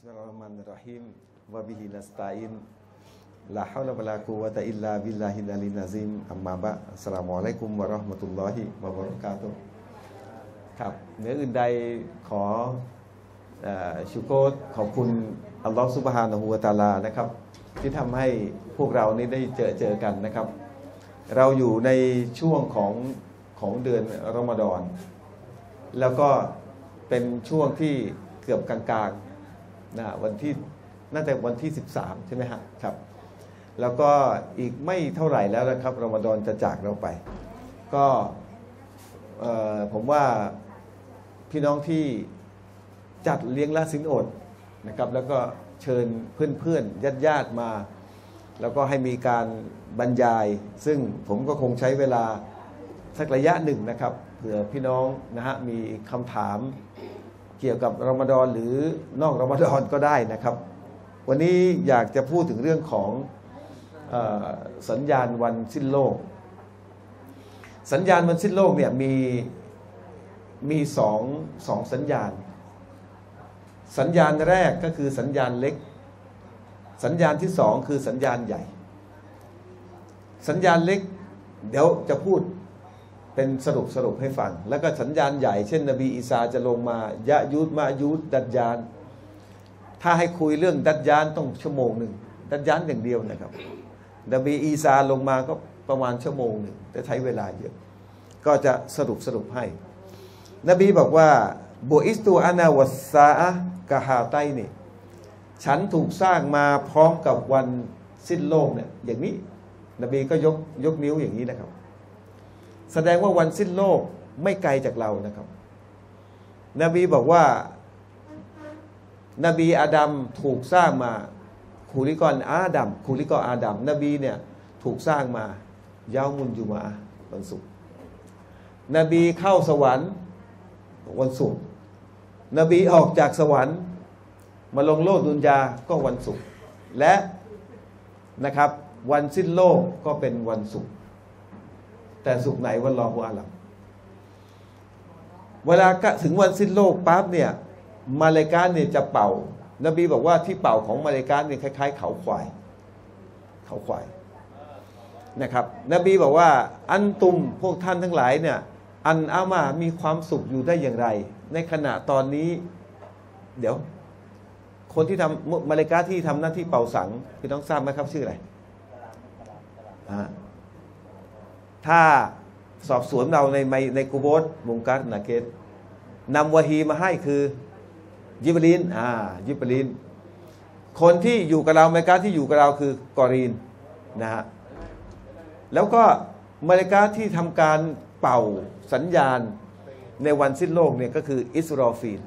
Bismillahirrahmanirrahim wa bihi nasta'in la haula wala quwwata illa billahil aliyyil azim amma ba อัสสลามุอะลัยกุมวะเราะห์มะตุลลอฮิวะบะเราะกาตุฮ์ครับเหนืออื่นใดขอเอ่อชุโกรขอบคุณอัลลอฮฺซุบฮานะฮูวะตะอาลานะครับ ที่ทำให้พวกเรานี้ได้เจอเจอกันนะครับ เราอยู่ในช่วงของของเดือนรอมฎอนแล้วก็เป็นช่วงที่เกือบกลางๆ นะวันที่น่าจะวันที่ 13 ใช่ไหมฮะครับ แล้วก็อีกไม่เท่าไหร่แล้วนะครับรอมฎอนจะจากเราไป ก็ผมว่าพี่น้องที่จัดเลี้ยงละสินอดนะครับ แล้วก็เชิญเพื่อนๆญาติๆมา แล้วก็ให้มีการบรรยาย ซึ่งผมก็คงใช้เวลาสักระยะหนึ่งนะครับเผื่อพี่น้องนะฮะมีคำถาม เกี่ยวกับรอมฎอนหรือนอกรอมฎอนก็ได้นะครับ วันนี้อยากจะพูดถึงเรื่องของอสัญญาณวันสิ้นโลก สัญญาณวันสิ้นโลกเนี่ยมีมีสองสองสัญญาณ สัญญาณแรกก็คือสัญญาณเล็ก สัญญาณที่สองคือสัญญาณใหญ่ สัญญาณเล็ก เดี๋ยวจะพูด เป็นสรุปสรุปให้ฟัง แล้วก็สัญญาณใหญ่เช่น นบีอีสาจะลงมายะยุดมายุดดัดยาน ถ้าให้คุยเรื่องดัดยานต้องชั่วโมงหนึ่งดัดยานอย่างเดียวนะครับ นบีอีสาลงมาก็ประมาณชั่วโมงหนึ่งแต่ใช้เวลาเยอะ ก็จะสรุปสรุปให้ นบีบอกว่าบุอิสตูอานาวัสซาะกะฮาไตนี่ฉันถูกสร้างมาพร้อมกับวันสิ้นโลกเนี่ยอย่างนี้ นบีก็ยกยกนิ้วอย่างนี้นะครับ แสดงว่าวันสิ้นโลกไม่ไกลจากเรานะครับ นบีบอกว่า นบีอาดัมถูกสร้างมาคูลิกอนอาดัมคูลิกอนอาดัมนบีเนี่ยถูกสร้างมายาวมุนจุมาวันศุกร์นบีเข้าสวรรค์วันศุกร์นบีออกจากสวรรค์ มาลงโลกดุนยาก็วันศุกร์และนะครับ วันสิ้นโลกก็เป็นวันศุกร์ แต่ศุกร์ไหนวันรอหัวอาลัมเวลาถึงวันสิ้นโลกปั๊บเนี่ยมาเลกาเนี่ยจะเป่านบีบอกว่าที่เป่าของมาเลกาเนี่ยคล้าย ๆ เขาควาย เขาควายนะครับ นบีบอกว่า อันตุมพวกท่านทั้งหลายเนี่ยอันอามามีความสุขอยู่ได้อย่างไร ในขณะตอนนี้ เดี๋ยว คนที่ทำมาเลกาที่ทำหน้าที่เป่าสังพี่ต้องทราบไหมครับ ชื่ออะไร ถ้าสอบสวนเราในในกูโบสมุงกัสนาเกตนำวะฮีมาให้คือยิบลีนอ่ายิบลีนคนที่อยู่กับเราเลกาที่อยู่กับเราคือกอรีนนะฮะแล้วก็มาเลกาที่ทำการเป่าสัญญาณในวันสิ้นโลกเนี่ยก็คืออิสรอฟีน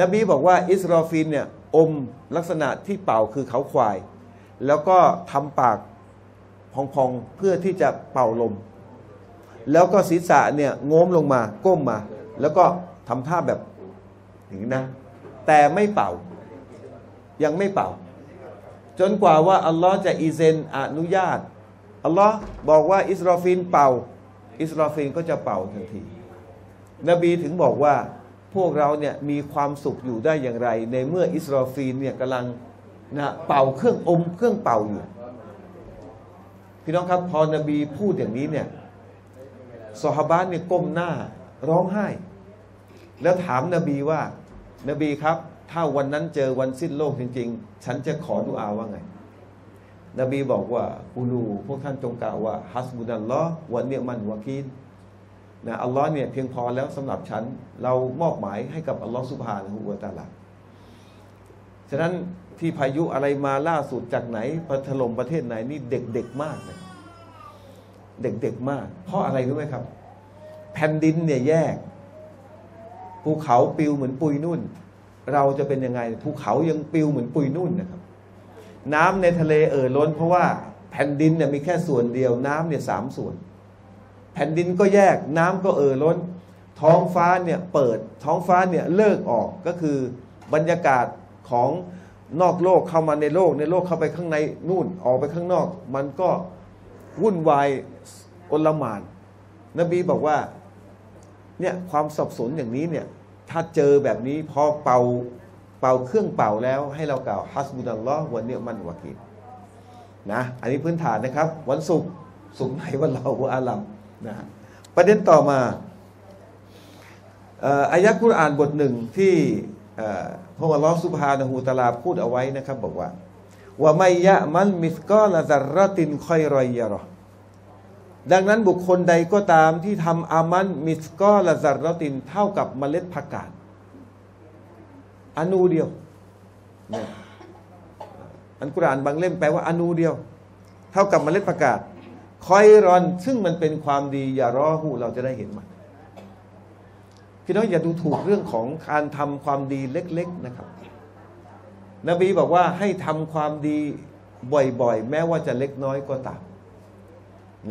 นบีบอกว่าอิสรอฟีนเนี่ยอมลักษณะที่เป่าคือเขาควาย แล้วก็ทำปาก พองๆเพื่อที่จะเป่าลม แล้วก็ศีรษะเนี่ยโง้มลงมาก้มมา แล้วก็ทำท่าแบบอย่างนี้นะ แต่ไม่เป่า ยังไม่เป่า จนกว่าว่าอัลลอฮ์จะอีเซนอนุญาตอัลลอฮ์บอกว่าอิสราฟินเป่า อิสราฟินก็จะเป่าทันที นบีถึงบอกว่าพวกเราเนี่ยมีความสุขอยู่ได้อย่างไร ในเมื่ออิสราฟีนเนี่ยกำลังนะเป่าเครื่องอมเครื่องเป่าอยู่ พี่น้องครับ พอนบีพูดอย่างนี้เนี่ยสฮาบานเนี่ยก้มหน้าร้องไห้ แล้วถามนบีว่า นบีครับ ถ้าวันนั้นเจอวันสิ้นโลกจริง ๆ ฉันจะขอดุอาว่าไง นบีบอกว่าอูลูพวกท่านจงกล่าวว่าฮัสบุนัลลอฮ์วันเนี่ยมันวากีนนะอัลลอฮ์เนี่ยเพียงพอแล้วสำหรับฉัน เรามอบหมายให้กับอัลลอฮ์สุบฮานะฮูวะตาลา ฉะนั้นที่พายุอะไรมาล่าสุดจากไหนพัถล่มประเทศไหนนี่เด็กๆมากเลยเด็กๆมาก เพราะอะไรรู้ไหมครับ แผ่นดินเนี่ยแยกภูเขาปิวเหมือนปุยนุ่น เราจะเป็นยังไงภูเขายังปิวเหมือนปุยนุ่นนะครับ น้ำในทะเลเอ่อล้น เพราะว่าแผ่นดินเนี่ยมีแค่ส่วนเดียว น้ำเนี่ยสามส่วน แผ่นดินก็แยกน้ำก็เอ่อล้น ท้องฟ้าเนี่ยเปิดท้องฟ้าเนี่ยเลิกออกก็คือบรรยากาศ ของนอกโลกเข้ามาในโลก ในโลกเข้าไปข้างในนู่นออกไปข้างนอก มันก็วุ่นวายอลหมาน นบีบอกว่าเนี่ยความสับสนอย่างนี้เนี่ยถ้าเจอแบบนี้พอเป่าเป่าเครื่องเป่าแล้ว ให้เรากล่าวฮัสบุนัลลอฮ์วันเนียมันวะกีนะอันนี้พื้นฐานนะครับ วันศุกร์ศุกร์ไหนวันเราอาลัมนะประเด็นต่อมาอายะกุรอานบทหนึ่งที่ พราะอัลลอฮฺสุบฮานะฮูตะลาพูดเอาไว้นะครับ บอกว่าว่าไมยะมันมิสกอละซารตินคอยรอยยรอดังนั้นบุคคลใดก็ตามที่ทำอามันมิสกอละซารตินเท่ากับเมล็ดผักกาดอนูเดียวเนี่ยอันกุรานบางเล่มแปลว่าอนูเดียว เท่ากับเมล็ดผักกาดคอยรอน ซึ่งมันเป็นความดีอย่ารอหูเราจะได้เห็นมัน พี่น้องอย่าดูถูกเรื่องของการทำความดีเล็ก ๆนะครับ นบีบอกว่าให้ทำความดีบ่อยๆ แม้ว่าจะเล็กน้อยก็ตาม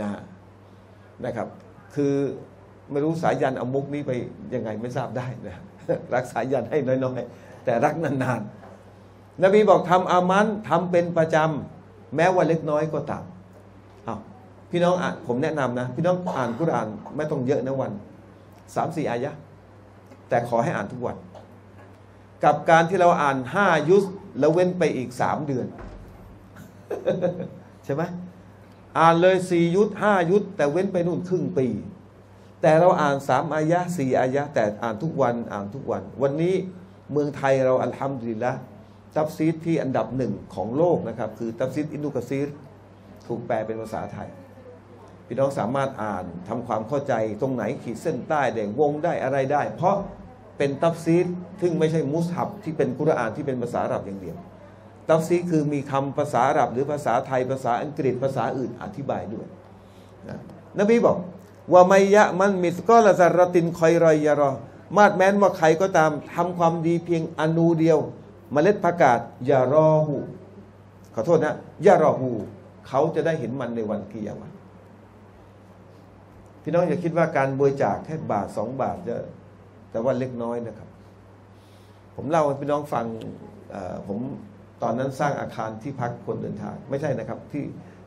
นะนะครับ คือไม่รู้สายยันเอามุกนี้ไปยังไงไม่ทราบได้นะรักสายยันให้น้อยๆ แต่รักนานๆ นบีบอกทำอามันทำเป็นประจำแม้ว่าเล็กน้อยก็ตามเอาพี่น้องอ่านผมแนะนำนะ พี่น้องอ่านกุรอานไม่ต้องเยอะนะวันสามสี่อายะ แต่ขอให้อ่านทุกวัน กับการที่เราอ่านห้าญุซแล้วเว้นไปอีกสามเดือน ใช่ไหมอ่านเลยสี่ญุซห้าญุซแต่เว้นไปนู่นครึ่งปี แต่เราอ่านสามอายะสี่อายะ แต่อ่านทุกวันอ่านทุกวัน วันนี้เมืองไทยเราอัลฮัมดุลิลละตัฟซีดที่อันดับหนึ่งของโลกนะครับ คือตัฟซีรอิบนุกะซีรถูกแปลเป็นภาษาไทย พี่น้องสามารถอ่านทำความเข้าใจตรงไหนขีดเส้นใต้แดงวงได้อะไรได้ เพราะ เป็นตัฟซีรซึ่งไม่ใช่มุศฮัฟที่เป็นกุรอานที่เป็นภาษาอาหรับอย่างเดียวตัฟซีรคือมีคำภาษาอาหรับหรือภาษาไทยภาษาอังกฤษภาษาอื่นอธิบายด้วยนะนบีบอกว่าفمن يعمل مثقال ذرة خيرا يره มาดแม้นว่าใครก็ตามทำความดีเพียงอณูเดียวมเมล็ดผักกาดยารอหูขอโทษนะยารอหูเขาจะได้เห็นมันในวันกิยามะพี่น้องอย่าคิดว่าการบริจาคแค่บาทสองบาทจะ แต่ว่าเล็กน้อยนะครับ ผมเล่าให้พี่น้องฟังผมตอนนั้นสร้างอาคารที่พักคนเดินทาง ไม่ใช่นะครับ ที่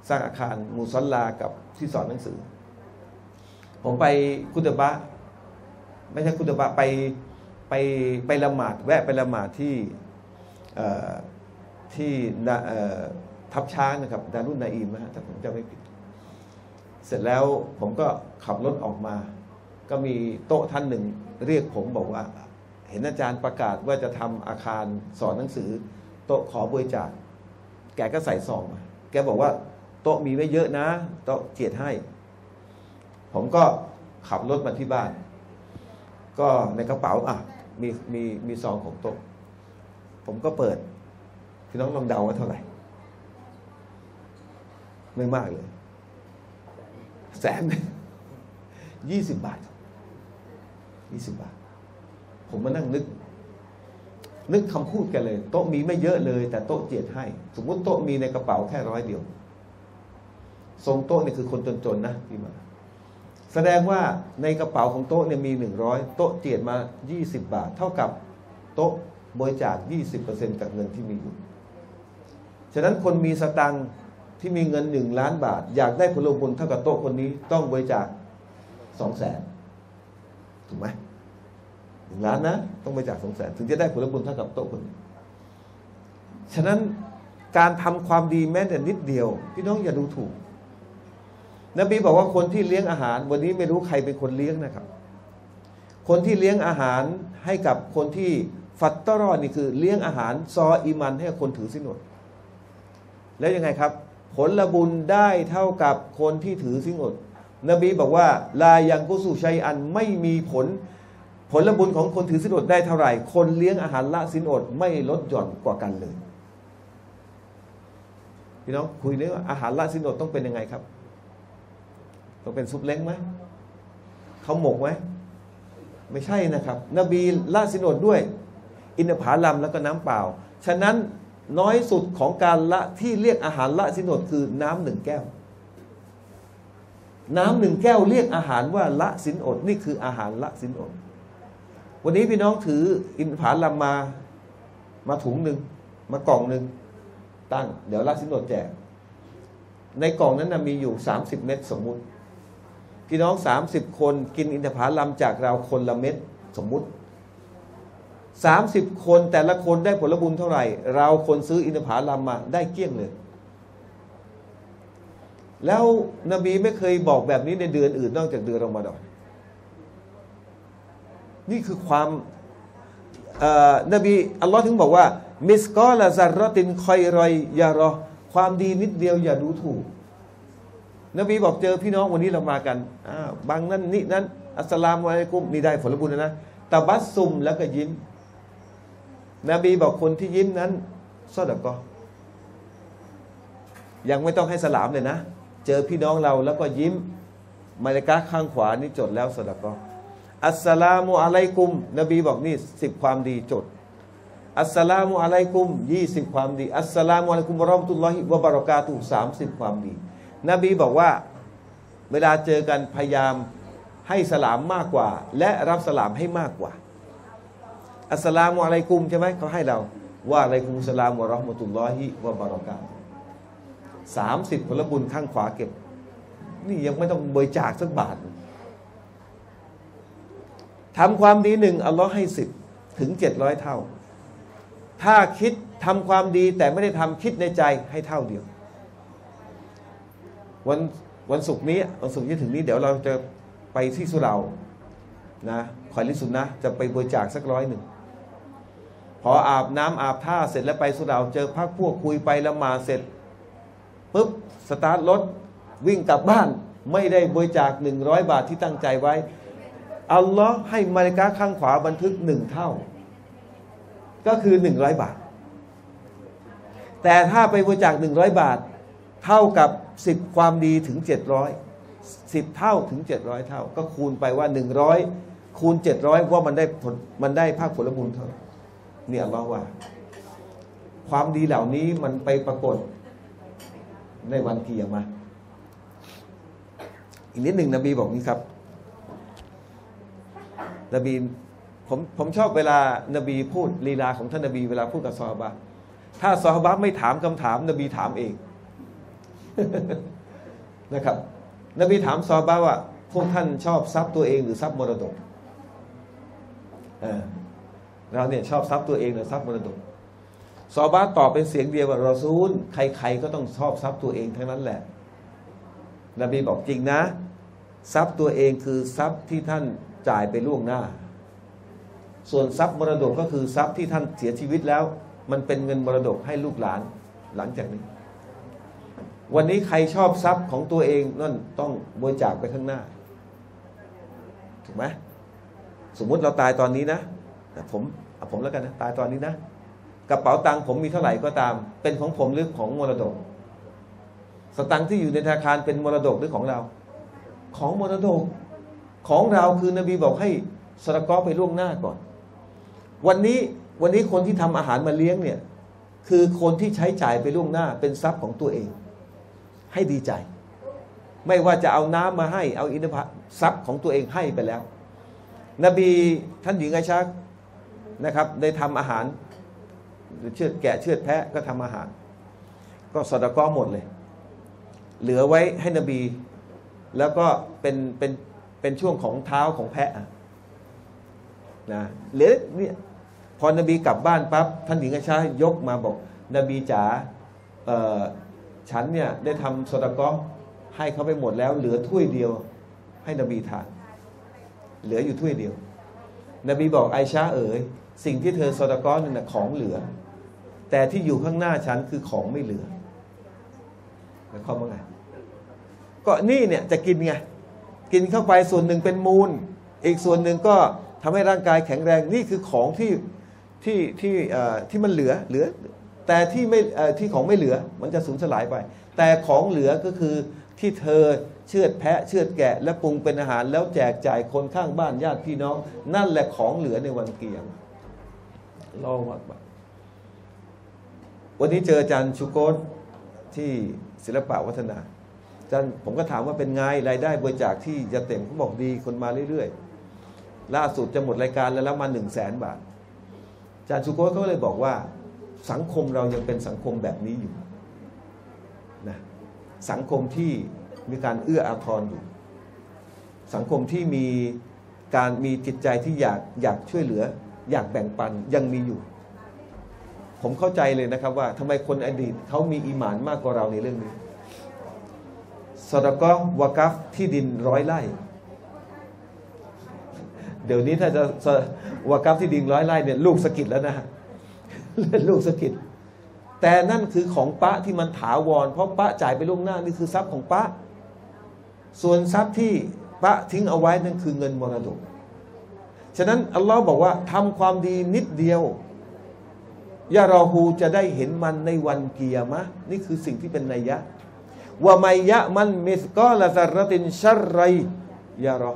สร้างอาคารมูซอลลากับที่สอนหนังสือ ผมไปคุตบะ ไม่ใช่คุตบะไปไปไปละหมาดแวะไปละหมาดที่ที่ทับช้างนะครับ ดารุนนาอีมนะแต่ผมจะไม่ผิด เสร็จแล้วผมก็ขับรถออกมา ก็มีโต๊ะท่านหนึ่ง เรียกผมบอกว่า เห็นอาจารย์ประกาศว่าจะทำอาคารสอนหนังสือ โต๊ะขอบริจาคแกก็ใส่ซองมาแกบอกว่า โต๊ะมีไม่เยอะนะ โต๊ะเจียดให้ ผมก็ขับรถมาที่บ้าน ก็ในกระเป๋าอะมีมีมีซองของโต๊ะ ผมก็เปิด พี่น้องลองเดาว่าเท่าไหร่ ไม่มากเลย แสนยี่สิบบาท ยี่สิบบาท ผมมานั่งนึก นึกคำพูดกันเลย โต๊ะมีไม่เยอะเลย แต่โต๊ะเจียดให้ สมมติโต๊ะมีในกระเป๋าแค่ร้อยเดียวทรงโต๊ะนี่คือคนจนๆนะที่มาแสดงว่าในกระเป๋าของโต๊ะเนี่ยมีหนึ่งร้อยโต๊ะเจียดมายี่สิบบาท เท่ากับโต๊ะบริจาคยี่สิบเปอร์เซ็นจากเงินที่มีอยู่ ฉะนั้นคนมีสตังค์ที่มีเงินหนึ่งล้านบาท อยากได้ผลบุญเท่ากับโต๊ะคนนี้ต้องบริจาคสองแสน ถูกไหมหนึ่งล้านนะ ต้องไปจากสองแสนถึงจะได้ผลบุญเท่ากับโต๊ะคนฉะนั้นการทำความดีแม้แต่นิดเดียว พี่น้องอย่าดูถูก นบีบอกว่าคนที่เลี้ยงอาหาร วันนี้ไม่รู้ใครเป็นคนเลี้ยงนะครับ คนที่เลี้ยงอาหารให้กับคนที่ฟัตตรอนี่คือเลี้ยงอาหารซออิมันให้คนถือสินอดแล้วยังไงครับ ผลบุญได้เท่ากับคนที่ถือสินอด นบีบอกว่า ลายังกุสุชัยอันไม่มีผล ผลบุญของคนถือสินอดได้เท่าไหร่ คนเลี้ยงอาหารละสินอดไม่ลดหย่อนกว่ากันเลยพี่น้องคุยเรื่องอาหารละสินอดต้องเป็นยังไงครับต้องเป็นซุปเล้งไหมเขาหมกไหมไม่ใช่นะครับ นบีละสินอดด้วย อินทผาลัมแล้วก็น้ำเปล่า ฉะนั้นน้อยสุดของการละที่เรียกอาหารละสินอดคือน้ำหนึ่งแก้ว น้ำหนึ่งแก้วเรียกอาหารว่าละสินอดนี่คืออาหารละสินอด วันนี้พี่น้องถืออินผาลัมมามาถุงหนึ่งมากล่องหนึ่งตั้ง เดี๋ยวละสินอดแจก ในกล่องนั้นนะมีอยู่สามสิบเม็ดสมมุติ พี่น้องสามสิบคนกินอินทผลัมจากเราคนละเม็ดสมมุติสามสิบคนแต่ละคนได้ผลบุญเท่าไหร่ เราคนซื้ออินทผลัมมาได้เกลี้ยงเลย แล้วนบีไม่เคยบอกแบบนี้ในเดือนอื่นนอกจากเดือนรอมฎอนนี่คือความนบีอัลลอฮ์ถึงบอกว่า มิสกอลาซารตินคอยรอยยารอ ความดีนิดเดียวอย่าดูถูก นบีบอกเจอพี่น้องวันนี้เรามากันบางนั้นนี่นั้น อัสลามุอะลัยกุมนี่ได้ผลบุญนะตะบัสซุมแล้วก็ยิ้ม นบีบอกคนที่ยิ้มนั้นซอดก็ยังไม่ต้องให้สลามเลยนะ เจอพี่น้องเราแล้วก็ยิ้มมาเลกาข้างขวานี่จดแล้วสดก็อัสสลามุอะลัยกุม นบีบอกนี่สิบความดีจด อัสสลามุอะลัยกุมยี่สิบความดี อัสสลามุอะลัยกุมบรอมตุลลอฮิวะบารอกาตุสามสิบความดี นบีบอกว่าเวลาเจอกันพยายามให้สลามมากกว่า และรับสลามให้มากกว่า อัสสลามุอะลัยกุมใช่ไหมเขาให้เราว่าอะลัยกุมสลามวะรอฮ์มตุลลอฮิวะบารอกาตุ สามสิบผลบุญข้างขวาเก็บ นี่ยังไม่ต้องบริจาคสักบาททำความดีหนึ่งอัลลอฮ์ให้สิบถึงเจ็ดร้อยเท่า ถ้าคิดทำความดีแต่ไม่ได้ทำคิดในใจให้เท่าเดียว วันวันศุกร์นี้วันศุกร์ที่ถึงนี้เดี๋ยวเราจะไปที่สุรานะคอยลิสุนนะจะไปบริจาคสักร้อยหนึ่งพออาบน้ำอาบท่าเสร็จแล้วไปสุราเจอพักพวกคุยไปละมาเสร็จ ปุ๊บสตาร์ทรถวิ่งกลับบ้าน ไม่ได้บริจาคหนึ่งร้อยบาทที่ตั้งใจไว้ อัลลอฮ์ให้มาริกาข้างขวาบันทึกหนึ่งเท่า ก็คือหนึ่งร้อยบาท แต่ถ้าไปบริจาคหนึ่งร้อยบาท เท่ากับสิบความดีถึงเจ็ดร้อยสิบเท่าถึงเจ็ดร้อยเท่า ก็คูณไปว่าหนึ่งร้อยคูณเจ็ดร้อยว่ามันได้ผลมันได้ภาคผลบุญเท่าเนี่ยอัลลอฮ์ว่า ความดีเหล่านี้มันไปปรากฏ ในวันเกียรมา อีกนิดหนึ่งนบีบอกนี้ครับ นบีผมผมชอบเวลานบีพูดลีลาของท่านนบีเวลาพูดกับซอฮาบะถ้าซอฮาบะไม่ถามคำถาม นบีถามเองนะครับ นบีถามซอฮาบะว่า พวกท่านชอบทรัพย์ตัวเองหรือทรัพย์มรดกเราเนี่ยชอบทรัพย์ตัวเองหรือทรัพย์มรดก ซอบาตอบเป็นเสียงเดียวกับรอซูล ใครๆก็ต้องชอบทรัพย์ตัวเองทั้งนั้นแหละ นบีบอกจริงนะ ทรัพย์ตัวเองคือทรัพย์ที่ท่านจ่ายไปล่วงหน้า ส่วนทรัพย์มรดกก็คือทรัพย์ที่ท่านเสียชีวิตแล้ว มันเป็นเงินมรดกให้ลูกหลานหลังจากนี้ วันนี้ใครชอบทรัพย์ของตัวเองนั่นต้องบริจาคไปข้างหน้า ถูกไหมสมมุติเราตายตอนนี้นะผมผมแล้วกันนะตายตอนนี้นะ กระเป๋าตังค์ผมมีเท่าไหร่ก็ตาม เป็นของผมหรือของมรดก สตังค์ที่อยู่ในธนาคารเป็นมรดกหรือของเรา ของมรดกของเราคือนบีบอกให้สระกอไปล่วงหน้าก่อน วันนี้วันนี้คนที่ทำอาหารมาเลี้ยงเนี่ย คือคนที่ใช้จ่ายไปล่วงหน้า เป็นทรัพย์ของตัวเอง ให้ดีใจ ไม่ว่าจะเอาน้ำมาให้ เอาอินทผทรัพย์ของตัวเองให้ไปแล้ว นบีท่านหญิงไอชักนะครับ ได้ทำอาหาร หรือเชือดแกะเชือดแพะก็ทำอาหาร ก็สอดก้อหมดเลย เหลือไว้ให้นบี แล้วก็เป็นเป็นเป็นช่วงของเท้าของแพะนะเหลือเนี่ยพอนบีกลับบ้านปั๊บท่านหญิงอาชายกมาบอก นบีจ๋าฉันเนี่ยได้ทำสดก้อให้เขาไปหมดแล้ว เหลือถ้วยเดียว ให้นบีทาน เหลืออยู่ถ้วยเดียว นบีบอกไอชาเอ๋ยสิ่งที่เธอสดก้อนนั่นนะของเหลือ แต่ที่อยู่ข้างหน้าฉันคือของไม่เหลือหมายความว่าไงก็นี่เนี่ยจะกินไงกินเข้าไปส่วนหนึ่งเป็นมูล อีกส่วนหนึ่งก็ทำให้ร่างกายแข็งแรงนี่คือของที่ที่ที่ที่มันเหลือเหลือ แต่ที่ไม่ที่ของไม่เหลือมันจะสูญสลายไป แต่ของเหลือก็คือที่เธอเชือดแพะเชือดแกะ และปรุงเป็นอาหารแล้วแจกจ่ายคนข้างบ้านญาติพี่น้อง นั่นแหละของเหลือในวันเกียรรอวัก วันนี้เจออาจารย์ชูโกตที่ศิลปะวัฒนาอาจารย์ผมก็ถามว่าเป็นไงรายได้บริจาคที่จะเต็มเขาบอกดีคนมาเรื่อยๆ ล่าสุดจะหมดรายการแล้วแล้วมาหนึ่งแสนบาทอาจารย์ชูโกตเขาเลยบอกว่า สังคมเรายังเป็นสังคมแบบนี้อยู่นะสังคมที่มีการเอื้ออาทรอยู่ สังคมที่มีการมีจิตใจที่อยากอยากช่วยเหลือ อยากแบ่งปันยังมีอยู่ ผมเข้าใจเลยนะครับว่าทำไมคนอดีตเขามีอีหมานมากกว่าเราในเรื่องนี้สดกอวากัฟที่ดินร้อยไร่เดี๋ยวนี้ถ้าจะวากัฟที่ดินร้อยไร่เนี่ยลูกสกิดแล้วนะลูกสกิดแต่นั่นคือของปะที่มันถาวร เพราะปะจ่ายไปล่วงหน้านี่คือทรัพย์ของปะส่วนทรัพย์ที่ปะทิ้งเอาไว้นั่นคือเงินมรดก ฉะนั้นอัลลอฮ์บอกว่าทำความดีนิดเดียว ยารอฮูจะได้เห็นมันในวันเกียร์มะนี่คือสิ่งที่เป็นนัยยะว่าไมยะมันมิสกอลาซารตินชัรไรยารอ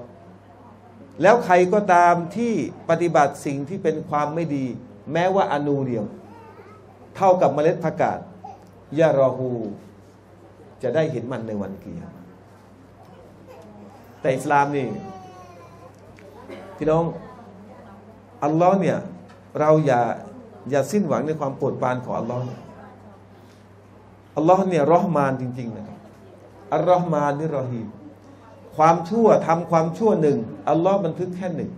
แล้วใครก็ตามที่ปฏิบัติสิ่งที่เป็นความไม่ดี แม้ว่าอนูเดียว เท่ากับเมล็ดผักกาดยารอฮูจะได้เห็นมันในวันเกียร์แต่อิสลามนี่พี่น้องอัลลอฮ์เนี่ยเราอย่า อย่าสิ้นหวังในความโปรดปรานของอัลลอฮ์อัลลอฮ์เนี่ยรอห์มานจริง ๆ นะครับอัลรอห์มานนี่รอฮีมความชั่วทำความชั่วหนึ่งอัลลอฮ์บันทึกแค่หนึ่ง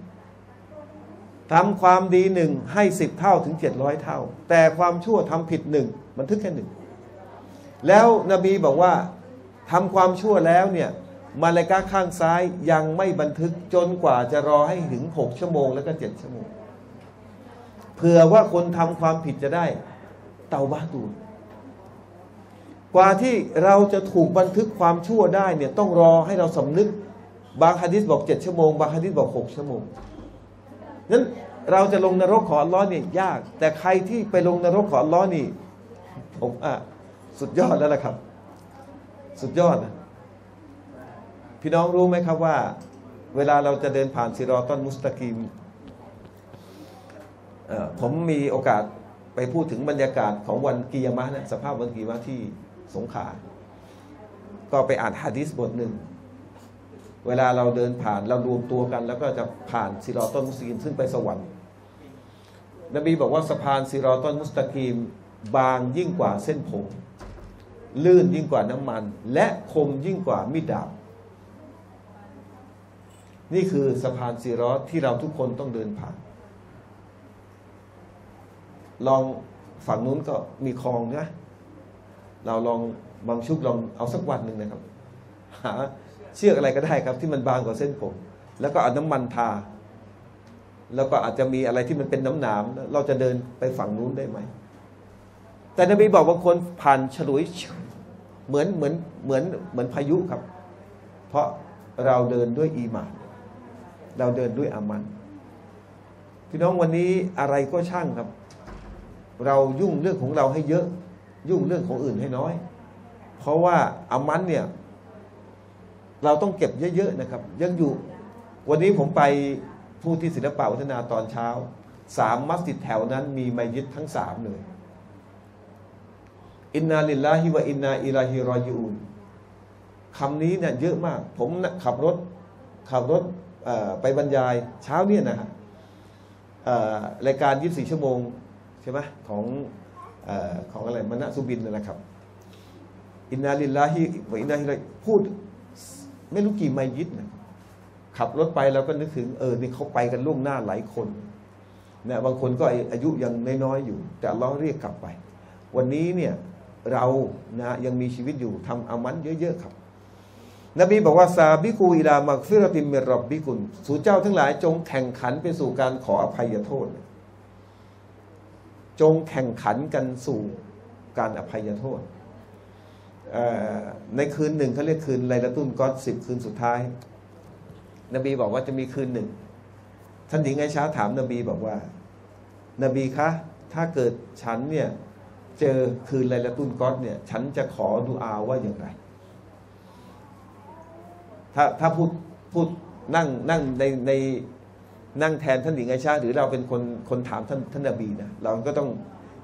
ทำความดีหนึ่งให้สิบเท่าถึงเจ็ดร้อยเท่า แต่ความชั่วทำผิดหนึ่งบันทึกแค่หนึ่งแล้วนบีบอกว่าทำความชั่วแล้วเนี่ยมาเลกาข้างซ้ายยังไม่บันทึกจนกว่าจะรอให้ถึงหกชั่วโมงแล้วก็เจ็ดชั่วโมง เผื่อว่าคนทำความผิดจะได้ เตาบ้าตูนกว่าที่เราจะถูกบันทึกความชั่วได้เนี่ยต้องรอให้เราสำนึก บางฮะดิษบอกเจ็ดชั่วโมง บางฮะดิษบอกหกชั่วโมงนั้นเราจะลงนรกของอัลลอฮ์เนี่ยยาก แต่ใครที่ไปลงนรกของอัลลอฮ์นี่ผมอะสุดยอดแล้วล่ะครับ สุดยอดนะพี่น้องรู้ไหมครับว่า เวลาเราจะเดินผ่านซิรอตอนมุสตะกีม ผมมีโอกาสไปพูดถึงบรรยากาศของวันกียามะนะสภาพวันกียามะที่สงขาก็ไปอ่านฮะดิษบทหนึ่ง เวลาเราเดินผ่านเรารวมตัวกัน แล้วก็จะผ่านซิรอต้นมุสกีมซึ่งไปสวรรค์นบีบอกว่าสะพานซิรอต้นมุสตะกีมบางยิ่งกว่าเส้นผม ลื่นยิ่งกว่าน้ำมัน และคมยิ่งกว่ามีดดาบ นี่คือสะพานซิรอที่เราทุกคนต้องเดินผ่าน ลองฝั่งนู้นก็มีคลองนะเราลองบางชุกลองเอาสักวันหนึ่งนะครับ หาเชือกอะไรก็ได้ครับ ที่มันบางกว่าเส้นผม แล้วก็เอาน้ำมันทา แล้วก็อาจจะมีอะไรที่มันเป็นน้ำหนามเราจะเดินไปฝั่งนู้นได้ไหม แต่นบีบอกบางคนผ่านฉลุยเหมือนเหมือนเหมือนเหมือนพายุครับ เพราะเราเดินด้วยอีมานเราเดินด้วยอามัน พี่น้องวันนี้อะไรก็ช่างครับ เรายุ่งเรื่องของเราให้เยอะ ยุ่งเรื่องของอื่นให้น้อย เพราะว่าอามันเนี่ย เราต้องเก็บเยอะๆนะครับ ยังอยู่ วันนี้ผมไปผู้ที่ศิลปะวัฒนาตอนเช้าสามมัสยิดแถวนั้นมีมัยิดทั้งสามเลย อินนาลิลลาฮิวะอินนาอิลาฮิรอยูนคำนี้เนี่ยเยอะมาก ผมขับรถขับรถไปบรรยายเช้าเนี่ยนะฮะรายการ 24 ชั่วโมง ช่ไหมของของอะไรมณสุบินนะครับ อินนาลิลลาฮิวะอินนาฮิรพูดไม่รู้กี่ไมยิดนะขับรถไปเราก็นึกถึงเออนี่เขาไปกันล่วงหน้าหลายคนนะบางคนก็อายุยังน้อยๆอยู่ แต่เราเรียกกลับไป วันนี้เนี่ยเรานะยังมีชีวิตอยู่ทำอามันเยอะๆครับ นบีบอกว่าซาบิกูอิลามักฟิรติมเมรบบิกุลสู่เจ้าทั้งหลายจงแข่งขันไปสู่การขออภัยโทษ จงแข่งขันกันสู่การอภัยโทษในคืนหนึ่งเขาเรียกคืนไลละตุนกอสิบคืนสุดท้าย นบีบอกว่าจะมีคืนหนึ่ง ท่านหญิงไอช้าถามนบีบอกว่า นบีคะถ้าเกิดฉันเนี่ยเจอคืนไลละตุนกอดเนี่ย ฉันจะขอดูอาว่าอย่างไร ถ้าถ้าพูดพูดนั่งนั่งในใน นั่งแทนท่านหญิงไอชาหรือเราเป็นคนคนถามท่านท่านนบีนะเราก็ต้อง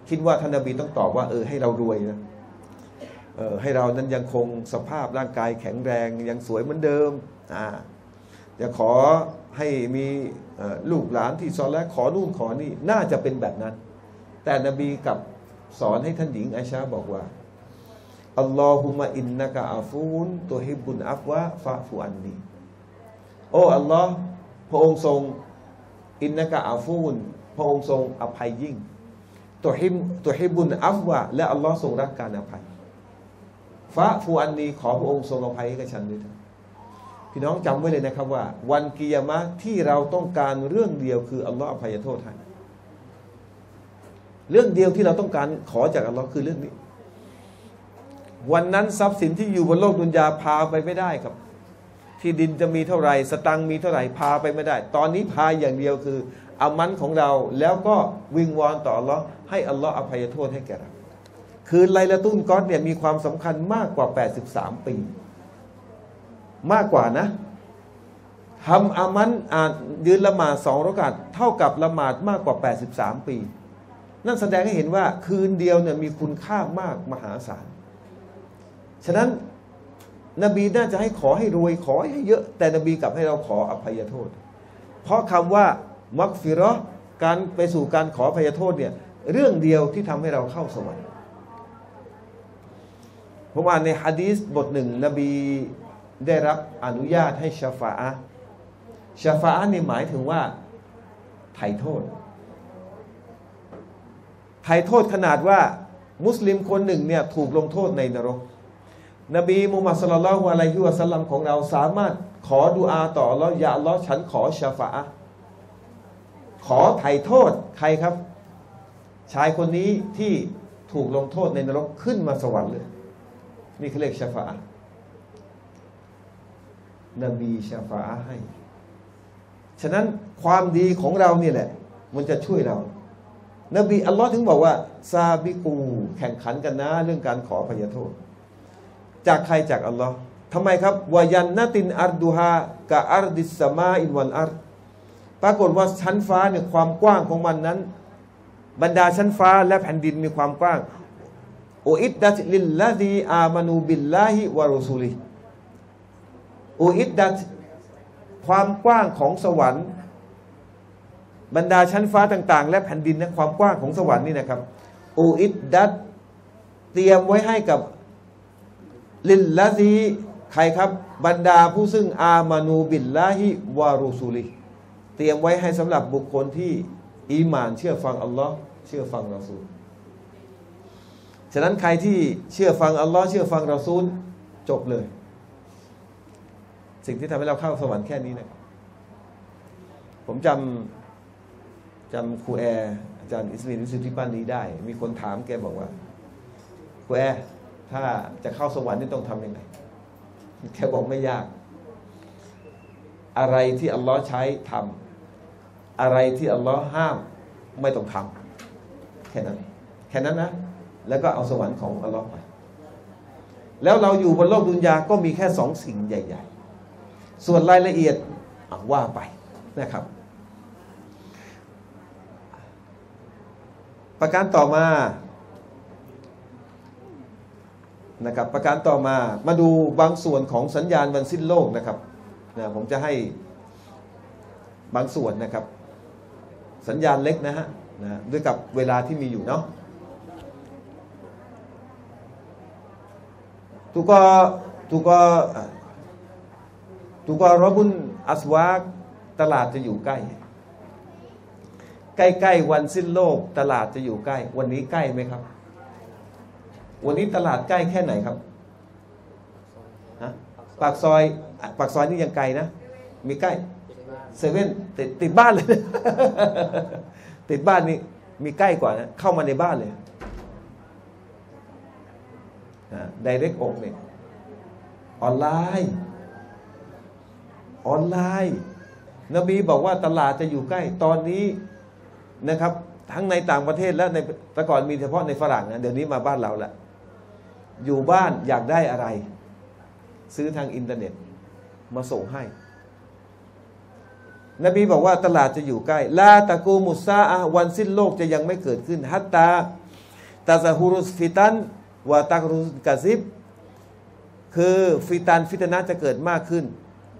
คิดว่าท่านนบีต้องตอบว่าเออให้เรารวยนะเออให้เรานั้นยังคงสภาพร่างกายแข็งแรงยังสวยเหมือนเดิมอ่าจะขอให้มีลูกหลานที่สอนและขอนู่นขอนี่น่าจะเป็นแบบนั้น แต่นบีกับสอนให้ท่านหญิงไอชาบอกว่าอัลลอฮุมะอินนะกะอาฟูนตัวฮิบุนอัฟวะฟะฟูอันนีโอ้อัลลอฮ์พระองค์ทรง อินนกะอาฟูนพระองค์ทรงอภัยยิ่ง ตัวฮิมตัวฮิบุนอัฟวะและอัลลอฮ์ทรงรักการอภัยฟะฟูอันนี้ขอพระองค์ทรงอภัยให้กับฉันด้วยเถิดพี่น้องจำไว้เลยนะครับว่า วันกิยามะที่เราต้องการเรื่องเดียวคืออัลลอฮ์อภัยโทษให้เรื่องเดียวที่เราต้องการขอจากอัลลอฮ์คือเรื่องนี้ วันนั้นทรัพย์สินที่อยู่บนโลกดุนยาพาไปไม่ได้ครับ ที่ดินจะมีเท่าไหร่ สตังมีเท่าไหร่พาไปไม่ได้ ตอนนี้พาอย่างเดียวคืออามันของเราแล้วก็วิงวอนต่ออัลลอฮ์ให้อัลลอฮ์อภัยโทษให้แก่เราคือไลละตุนก้อดเนี่ยมีความสำคัญมากกว่า 83 ปี มากกว่านะทำอามันอ่านยืนละหมาดสองรากาศเท่ากับละหมาดมากกว่า 83 ปี นั่นแสดงให้เห็นว่าคืนเดียวเนี่ยมีคุณค่ามากมหาศาล ฉะนั้น นบีน่าจะให้ขอให้รวยขอให้เยอะ แต่นบีกลับให้เราขออภัยโทษ เพราะคำว่ามักฟิรอการไปสู่การขออภัยโทษเนี่ยเรื่องเดียวที่ทำให้เราเข้าสวรรค์ผมอ่านในฮะดีษบทหนึ่งนบีได้รับอนุญาตให้ชาฟาอะชาฟาอะนี่หมายถึงว่าไถ่โทษไถ่โทษขนาดว่ามุสลิมคนหนึ่งเนี่ยถูกลงโทษในนรก นบีมุฮัมมัดสุลลัลฮุอะลัยฮิวะสัลลัมของเราสามารถขอดุอาต่ออัลลอฮ์ยาอัลลอฮ์ฉันขอชาฟะขอไถ่โทษใครครับ ชายคนนี้ที่ถูกลงโทษในนรกขึ้นมาสวรรค์เลยนี่เขาเรียกชาฟะนบีชาฟะให้ ฉะนั้นความดีของเรานี่แหละ มันจะช่วยเรา นบีอัลลอฮ์ถึงบอกว่าซาบิกู แข่งขันกันนะ เรื่องการขอพยโทษ จากใครจากอัลลอฮ์ทำไมครับวายันนาตินอัรดูฮากะอัรดิสมาอินวันอัรปรากฏว่าชั้นฟ้าเนี่ยความกว้างของมันนั้น บรรดาชั้นฟ้าและแผ่นดินมีความกว้างأعدت للذين آمنوا بالله ورسله أعدت ความกว้างของสวรรค์ บรรดาชั้นฟ้าต่าง ๆ และแผ่นดินนะความกว้างของสวรรค์นี่นะครับأعدت เตรียมไว้ให้กับ للذين ใครครับบรรดาผู้ซึ่งآمنوا بالله ورسلهเตรียมไว้ให้สำหรับบุคคลที่อีหมานเชื่อฟังอัลลอฮ์เชื่อฟังรอซูลฉะนั้นใครที่เชื่อฟังอัลลอฮ์เชื่อฟังรอซูลจบเลย สิ่งที่ทำให้เราเข้าสวรรค์แค่นี้นะครับผมจำจำครูแอร์อาจารย์อิสมินวิสุทธิปันนี้ได้ มีคนถามแกบอกว่าครูแอร์ ถ้าจะเข้าสวรรค์นี่ต้องทำยังไงแกบอกไม่ยาก อะไรที่อัลลอฮ์ใช้ทำอะไรที่อัลลอฮ์ห้ามไม่ต้องทำแค่นั้น แค่นั้นนะ แล้วก็เอาสวรรค์ของอัลลอฮ์ไปแล้วเราอยู่บนโลกดุนยาก็มีแค่สองสิ่งใหญ่ ๆ ส่วนรายละเอียดว่าไปนะครับ ประการต่อมา นะครับประการต่อมามาดูบางส่วนของสัญญาณวันสิ้นโลกนะครับนะผมจะให้บางส่วนนะครับ สัญญาณเล็กนะฮะนะด้วยกับเวลาที่มีอยู่เนาะทุกทุกทุกรบุญอัสวากตลาดจะอยู่ใกล้ ใกล้ ๆ วันสิ้นโลก ตลาดจะอยู่ใกล้ วันนี้ใกล้ไหมครับ วันนี้ตลาดใกล้แค่ไหนครับฮะปากซอยปากซอยนี่ยังไกลนะ มีใกล้เซเว่นติดติดบ้านเลย ติดบ้านนี่มีใกล้กว่านะเข้ามาในบ้านเลยไดเรกอกเนี่ยออนไลน์ ออนไลน์ นบีบอกว่าตลาดจะอยู่ใกล้ตอนนี้นะครับ ทั้งในต่างประเทศและในแต่ก่อนมีเฉพาะในฝรั่งนะเดี๋ยวนี้มาบ้านเราละ อยู่บ้านอยากได้อะไร ซื้อทางอินเทอร์เน็ต มาส่งให้ นบีบอกว่าตลาดจะอยู่ใกล้ لا تقوم الساعة วันสิ้นโลกจะยังไม่เกิดขึ้น حتى تظهر الفتن ويكثر الكذب คือالفتن ฟิตนะจะเกิดมากขึ้น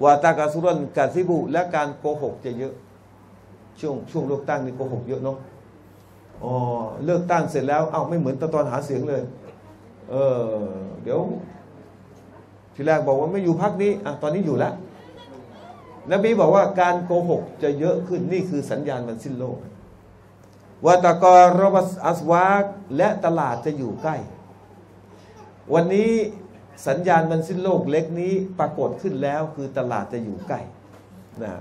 ويكثر الكذب และการโกหกจะเยอะ ช่วงช่วงเลือกตั้งนี่โกหกเยอะเนาะอ๋อเลือกตั้งเสร็จแล้ว เอ้าไม่เหมือนตอนหาเสียงเลย เออ เดี๋ยว ทีแรกบอกว่าไม่อยู่พักนี้อะตอนนี้อยู่แล้วนบีบอกว่าการโกหกจะเยอะขึ้นนี่คือสัญญาณมันสิ้นโลกวาตกอรบัสอัสวากและตลาดจะอยู่ใกล้ วันนี้สัญญาณมันสิ้นโลกเล็กนี้ปรากฏขึ้นแล้วคือตลาดจะอยู่ใกล้นะ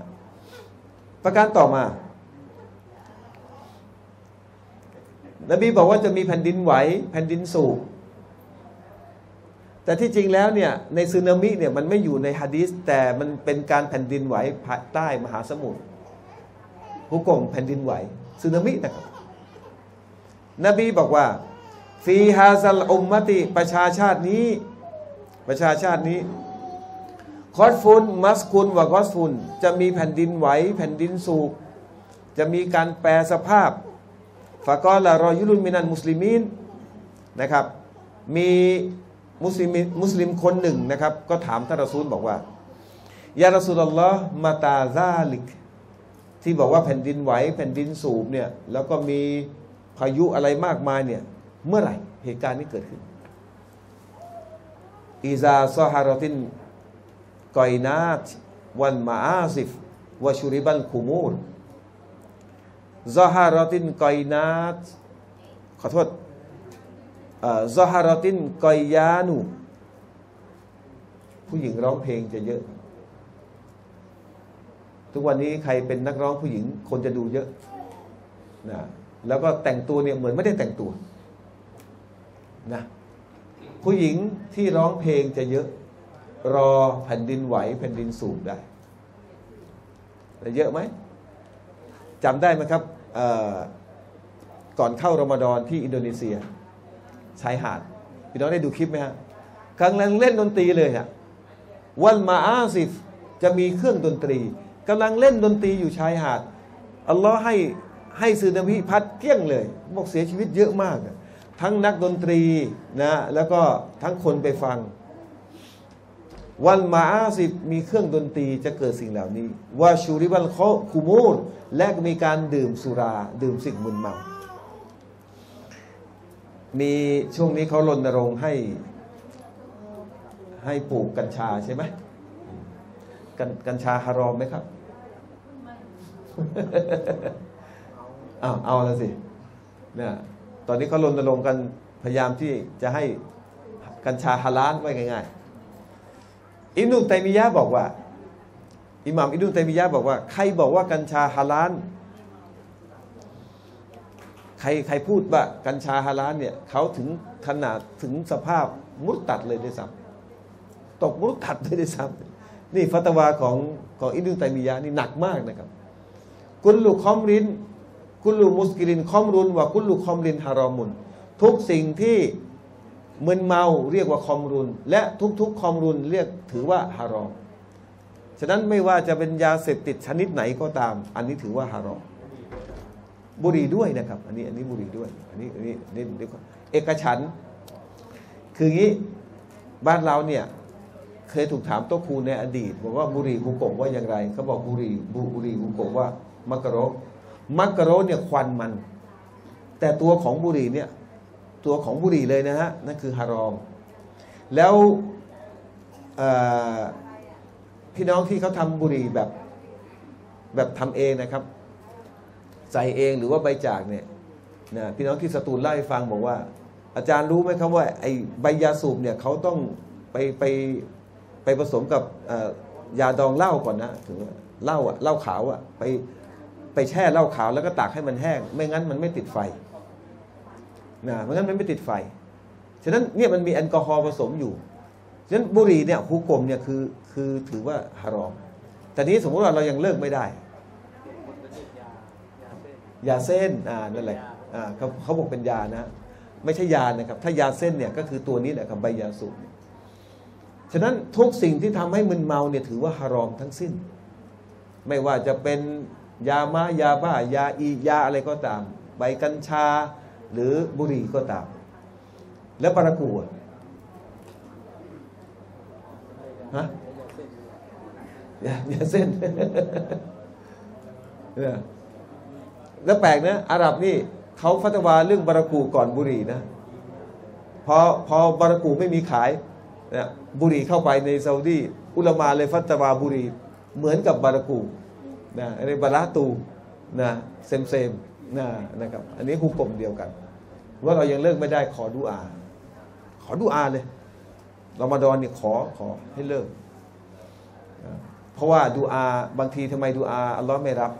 ประการต่อมา นบีบอกว่าจะมีแผ่นดินไหว แผ่นดินสูบ แต่ที่จริงแล้วเนี่ยในซึนามิเนี่ยมันไม่อยู่ในฮะดีสแต่มันเป็นการแผ่นดินไหวภายใต้มหาสมุทรฮุกกลมแผ่นดินไหวซึนามินะครับ นบีบอกว่าفي هذه الأمة ประชาชาตินี้ ประชาชาตินี้คอสฟุนมัสคุนวะคอสฟุนจะมีแผ่นดินไหวแผ่นดินสูบจะมีการแปรสภาพฟะกอละรอยุลุนมินันมุสลิมีนนะครับ มี มุสลิมมุสลิมคนหนึ่งนะครับ ก็ถามท่านรอซูลบอกว่ายารอซูลลอฮ์มาตาซาลิก ที่บอกว่าแผ่นดินไหวแผ่นดินสูบเนี่ยแล้วก็มีพายุอะไรมากมายเนี่ยเมื่อไหร่เหตุการณ์นี้เกิดขึ้นอิซาซอฮารตินกอยนาตวันมาอาซิฟวชูริบันคูมูลซอฮารตินกอยนาตขอโทษ ซอฮารตินกอยยานูผู้หญิงร้องเพลงจะเยอะ ทุกวันนี้ใครเป็นนักร้องผู้หญิงคนจะดูเยอะนะแล้วก็แต่งตัวเนี่ยเหมือนไม่ได้แต่งตัวนะผู้หญิงที่ร้องเพลงจะเยอะ รอแผ่นดินไหวแผ่นดินสูบได้แต่เยอะไหมจำได้ไหมครับก่อนเข้ารอมฎอนที่อินโดนีเซีย ชายหาดพี่น้องได้ดูคลิปไหมฮะกำลังเล่นดนตรีเลยฮะวันมาอาซิฟจะมีเครื่องดนตรีกำลังเล่นดนตรีอยู่ชายหาดอัลลอฮ์ให้ให้สื่อนามิพัดเกี้ยงเลยบอกเสียชีวิตเยอะมาก ทั้งนักดนตรีนะแล้วก็ทั้งคนไปฟัง วันมาอาสิบมีเครื่องดนตรีจะเกิดสิ่งเหล่านี้ว่าชูริบัลเขาคูมูลและมีการดื่มสุรา ดื่มสิ่งมึนเมา มีช่วงนี้เขารณรงค์ให้ให้ปลูกกัญชาใช่ไหมกัญกัญชาฮารอมไหมครับอ้าวเอาแล้วสิเนี่ยตอนนี้เขารณรงค์กันพยายามที่จะให้กัญชาฮาลาลไว้ง่ายๆอินุตัยมียะบอกว่าอิหม่ามอินุตัยมียะบอกว่า ใครบอกว่ากัญชาฮาลาล ใครใครพูดว่ากัญชาฮาลาลเนี่ยเขาถึงขนาดถึงสภาพมุตตัดเลยด้วยซ้ำตกมุตตัดเลยด้วยซ้ำนี่ฟัตวาของของอินุตัยมียะนี่หนักมากนะครับ กุลลุคอมริน กุลูมุสกิรินคอมรุนว่ากุลูคอมรินฮารอมุน ทุกสิ่งที่มึนเมาเรียกว่าคอมรุน และทุกๆคอมรุนเรียกถือว่าฮารอมฉะนั้นไม่ว่าจะเป็นยาเสพติดชนิดไหนก็ตาม อันนี้ถือว่าฮารอม บุรีด้วยนะครับ อันนี้อันนี้บุรีด้วย อันนี้อันนี้นี่เอกฉันคืองี้บ้านเราเนี่ยเคยถูกถามโต๊ะครูในอดีตบอกว่าบุรี่ฮุกกว่าอย่างไรเขาบอกบุรีบุรี่ฮุกกว่ามักกะโรมักกะโรเนี่ยควันมัน แต่ตัวของบุรีเนี่ยตัวของบุรีเลยนะฮะนั่นคือฮารอม แล้วพี่น้องที่เขาทำบุรีแบบแบบทำเองนะครับ ใส่เองหรือว่าใบจากเนี่ยนะพี่น้องที่สตูลเล่าให้ฟังบอกว่า อาจารย์รู้ไหมครับว่าไอ้ใบยาสูบเนี่ยเขาต้องไปไปไปผสมกับยาดองเหล้าก่อนนะถึงเหล้าอะเหล้าขาวอะไปไปแช่เหล้าขาวแล้วก็ตากให้มันแห้ง ไม่งั้นมันไม่ติดไฟนะไม่งั้นมันไม่ติดไฟ ฉะนั้นเนี่ยมันมีแอลกอฮอล์ผสมอยู่ ฉะนั้นบุหรี่เนี่ยฮูกลมเนี่ยคือคือถือว่าฮารอมแต่นี้สมมติว่าเรายังเลิกไม่ได้ ยาเส้นอ่านั่นแหละอ่าเขาเขาบอกเป็นยานะไม่ใช่ยานะครับ ถ้ายาเส้นเนี่ยก็คือตัวนี้แหละครับใบยาสูบฉะนั้นทุกสิ่งที่ทำให้มึนเมาเนี่ยถือว่าฮารอมทั้งสิ้น ไม่ว่าจะเป็นยามายาบ้ายาอียาอะไรก็ตาม ใบกัญชาหรือบุหรี่ก็ตาม แล้วปารากูฮะยายาเส้น แล้วแปลกนะอาหรับนี่เขาฟัตวาเรื่องบารากูก่อนบุหรี่นะพอพอบารากูไม่มีขายนะบุหรี่เข้าไปในซาอุดีอุลามาเลยฟัตวาบุหรี่เหมือนกับบารากูนะในบาราตูนะเซมเซมนะนะครับ อันนี้คุกกลมเดียวกัน ว่าเรายังเลิกไม่ได้ขอดูอา ขอดูอาเลยรอมฎอนเนี่ยขอขอให้เลิก เพราะว่าดูอาบางทีทำไมดูอาอัลลอฮ์ไม่รับ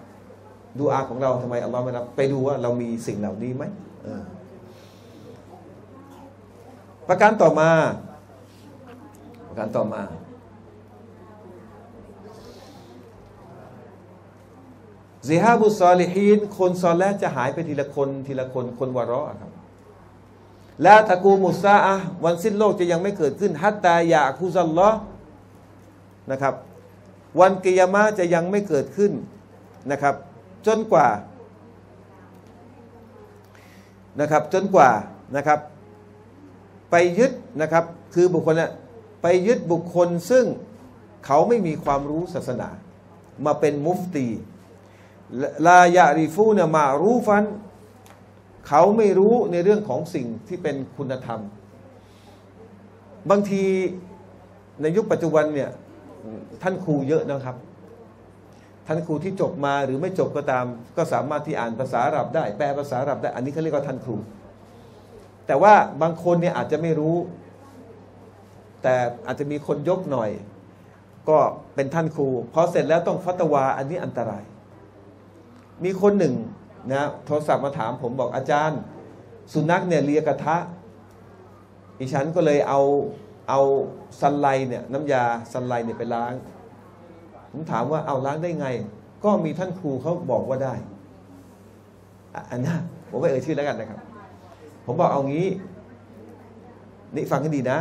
ดูอาของเราทำไมอัลลอฮ์ไม่รับไปดูว่าเรามีสิ่งเหล่านี้ไหมประการต่อมา ประการต่อมา ซิฮาบุซอลิฮีนคนซอลและจะหายไปทีละคนทีละคนคนวะเราะห์ครับแล้วตะกูมุซาอะวันสิ้นโลกจะยังไม่เกิดขึ้นฮัตตายาคุซัลลอนะครับ วันกิยามะจะยังไม่เกิดขึ้นนะครับ จนกว่านะครับจนกว่านะครับ ไปยึดนะครับคือบุคคลน่ะไปยึดบุคคลซึ่งเขาไม่มีความรู้ศาสนา มาเป็นมุฟตีลายาริฟูนะมารู้ฟัน เขาไม่รู้ในเรื่องของสิ่งที่เป็นคุณธรรม บางทีในยุคปัจจุบันเนี่ยท่านครูเยอะนะครับ ท่านครูที่จบมาหรือไม่จบก็ตาม ก็สามารถที่อ่านภาษาอาหรับได้ แปลภาษาอาหรับได้ อันนี้เขาเรียกว่าท่านครู แต่ว่าบางคนเนี่ยอาจจะไม่รู้ แต่อาจจะมีคนยกหน่อย ก็เป็นท่านครูพอเสร็จแล้วต้องฟัตวาอันนี้อันตราย มีคนหนึ่งนะโทรศัพท์มาถามผมบอกอาจารย์ สุนัขเนี่ยเลียกระทะอีฉันก็เลยเอาเอาซันไลต์เนี่ยน้ำยาซันไลต์เนี่ยไปล้าง ผมถามว่าเอาล้างได้ไง ก็มีท่านครูเขาบอกว่าได้อันนี้ผมไม่เอ่ยชื่อแล้วกันนะครับ ผมบอกเอางี้ นี่ฟังให้ดีนะ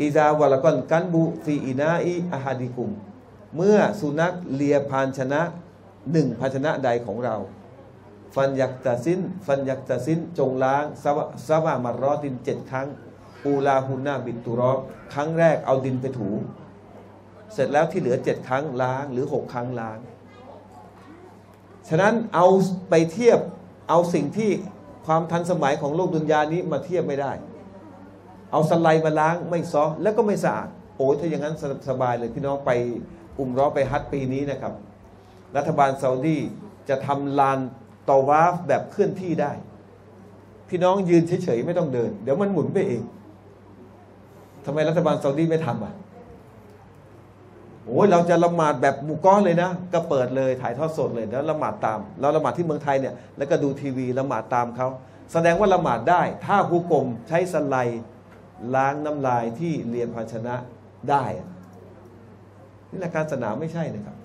إذا ولغ الكلب في إناء أحدكم เมื่อสุนัขเลียภาชนะหนึ่งภาชนะใดของเรา فليغسله فليغسله จงล้าง سبع سبع مرات เจ็ดครั้ง أولاهن بالتراب ครั้งแรกเอาดินไปถู เสร็จแล้วที่เหลือเจ็ดครั้งล้างหรือหกครั้งล้าง ฉะนั้นเอาไปเทียบเอาสิ่งที่ความทันสมัยของโลกดุนยานี้มาเทียบไม่ได้ เอาสไลด์มาล้างไม่ซอแล้วก็ไม่สะอาดโอ้ยถ้าอย่างนั้นสบายเลยพี่น้องไปอุ้มร้อไปฮัทปีนี้นะครับ รัฐบาลซาอุดีจะทำลานตอวาฟแบบเคลื่อนที่ได้ พี่น้องยืนเฉยๆไม่ต้องเดิน เดี๋ยวมันหมุนไปเองทำไมรัฐบาลซาอุดีไม่ทำอะ โอ้ยเราจะละหมาดแบบบุก้อนเลยนะ ก็เปิดเลยถ่ายทอดสดเลยแล้วละหมาดตาม เราละหมาดที่เมืองไทยเนี่ยแล้วก็ดูทีวีละหมาดตามเขาแสดงว่าละหมาดได้ ถ้าผู้กลมใช้สไลด์ล้างน้ำลายที่เรียนภาชนะได้นี่แหละการศาสนาไม่ใช่นะครับ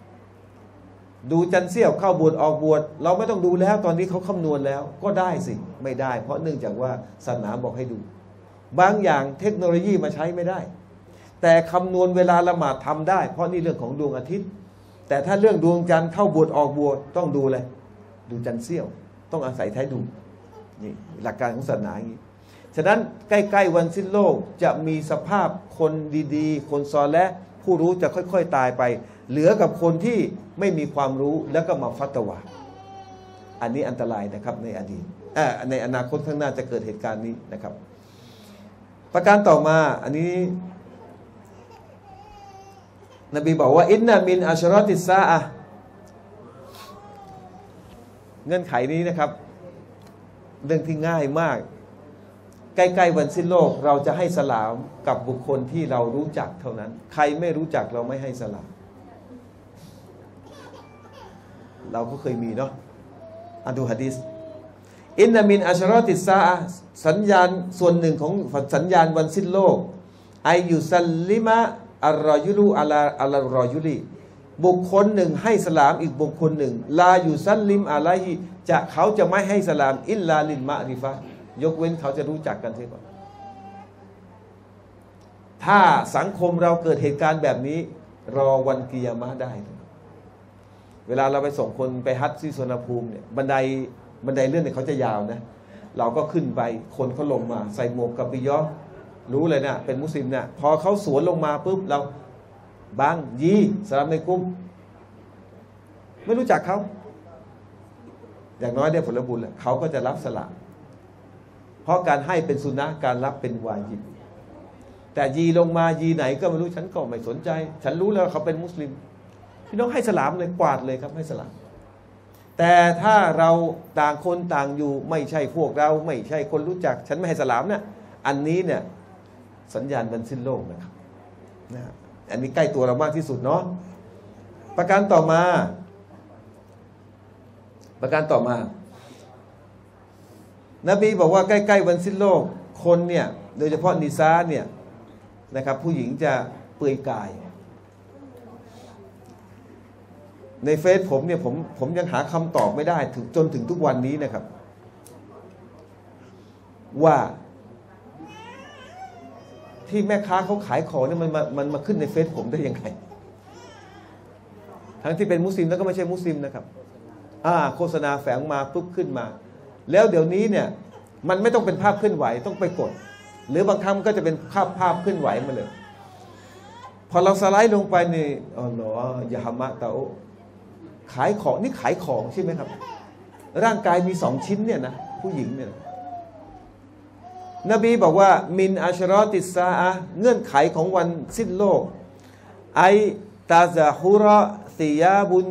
ดูจันเสี้ยวเข้าบวชออกบวชเราไม่ต้องดูแล้ว ตอนนี้เขาคำนวณแล้วก็ได้สิไม่ได้ เพราะเนื่องจากว่าศาสนาบอกให้ดู บางอย่างเทคโนโลยีมาใช้ไม่ได้ แต่คำนวณเวลาละหมาดทำได้ เพราะนี่เรื่องของดวงอาทิตย์ แต่ถ้าเรื่องดวงจันทร์เข้าบวชออกบวชต้องดูเลยดูจันทร์เสี้ยว ต้องอาศัยท้ายดูนี่หลักการของศาสนาอย่างนี้ฉะนั้นใกล้ๆวันสิ้นโลกจะมีสภาพคนดีๆ คนซอและผู้รู้จะค่อยๆตายไป เหลือกับคนที่ไม่มีความรู้แล้วก็มาฟัตวาอันนี้อันตรายนะครับในอดีตในอนาคตข้างหน้าจะเกิดเหตุการณ์นี้นะครับ ประการต่อมาอันนี้ นบีบอกว่าอินนามินอัชรอติซาอะเงื่อนไขนี้นะครับ เรื่องที่ง่ายมาก ใกล้ๆวันสิ้นโลกเราจะให้สลามกับบุคคลที่เรารู้จักเท่านั้น ใครไม่รู้จักเราไม่ให้สลาม เราก็เคยมีเนาะอันดูฮะดิษอินนามินอัชรอติซาสัญญาณส่วนหนึ่งของสัญญาณวันสิ้นโลกไอยุซัลลิมะ อัลรอยุลูอัลาอัลรอยุลีบุคคลหนึ่งให้สลามอีกบุคคลหนึ่ง ลาอยู่ซัลลิมอะไลฮิจะเขาจะไม่ให้สลามอิลลาลินมะริฟะยกเว้นเขาจะรู้จักกันเสียก่อนถ้าสังคมเราเกิดเหตุการณ์แบบนี้ รอวันกิยามะได้ เวลาเราไปส่งคนไปฮัทที่สวนภูมิเนี่ยบันไดบันไดเลื่อนเนี่ยเขาจะยาวนะ เราก็ขึ้นไปคนเขาลงมา ใส่หมวกกับปิยอ รู้เลยเนะเป็นมุสลิมเนะี่ยพอเขาสวนลงมาปุ๊บเราบางยีสลามในกุ้มไม่รู้จักเขา อย่างน้อยได้ผลบุญแหละเขาก็จะรับสละเพราะการให้เป็นสุนนะการรับเป็นวาญิบแต่ยีลงมายีไหนก็ไม่รู้ฉันก็ไม่สนใจ ฉันรู้แล้วเขาเป็นมุสลิม พี่น้องให้สลามเลยกวาดเลยครับให้สลาม แต่ถ้าเราต่างคนต่างอยู่ไม่ใช่พวกเรา ไม่ใช่คนรู้จัก ฉันไม่ให้สลามนะอันนี้เนี่ย สัญญาณบรรสิ้นโลกนะครับนะอันนี้ใกล้ตัวเรามากที่สุดเนาะประการต่อมา ประการต่อมา นบีบอกว่าใกล้ๆวันสิ้นโลก คนเนี่ย โดยเฉพาะนิซาเนี่ยนะครับ ผู้หญิงจะเปลือยกาย ในเฟซผมเนี่ยผมผมยังหาคำตอบไม่ได้ถึงจนถึงทุกวันนี้นะครับ ว่า ที่แม่ค้าเขาขายของเนี่ยมันมามันมาขึ้นในเฟซผมได้ยังไงทั้งที่เป็นมุสลิมแล้วก็ไม่ใช่มุสลิมนะครับ อ่า โฆษณาแฝงมาปุ๊บขึ้นมา แล้วเดี๋ยวนี้เนี่ย มันไม่ต้องเป็นภาพเคลื่อนไหวต้องไปกด หรือบางครั้งก็จะเป็นภาพภาพเคลื่อนไหวมาเลย พอเราสไลด์ลงไปนี่อ๋อหรอยาฮามะตาขายของนี่ขายของใช่ไหมครับ ร่างกายมีสองชิ้นเนี่ยนะผู้หญิงเนี่ย นบีบอกว่ามินอัชรอติสาอะเงื่อนไขของวันสิ้นโลก ไอตาซาฮุระซียาบุน